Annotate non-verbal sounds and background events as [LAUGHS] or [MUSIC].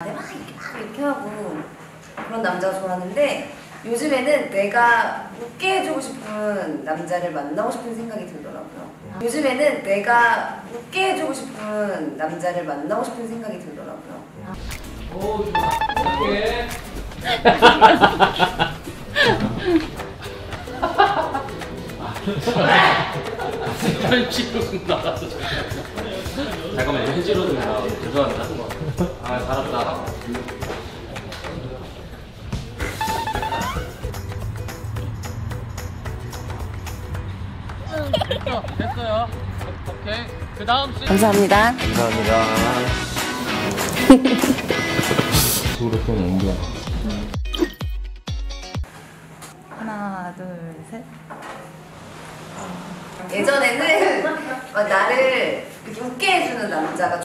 막 이렇게 막 이렇게 하고 그런 남자가 좋았는데 요즘에는 내가 웃게 해주고 싶은 남자를 만나고 싶은 생각이 들더라고요. 요즘에는 내가 웃게 해주고 싶은 남자를 만나고 싶은 생각이 들더라고요. 오, 좋아. 오케이. 편집으로 나갔어. 잠깐만, 좀 나와. 죄송합니다. 아, 잘했다. 됐어, 됐어요. 오케이. 그 다음 씬. 감사합니다. 감사합니다. [LAUGHS] 연기야? 하나, 둘, 셋. 예전에는 막 나를 이렇게 웃게 해주는 남자가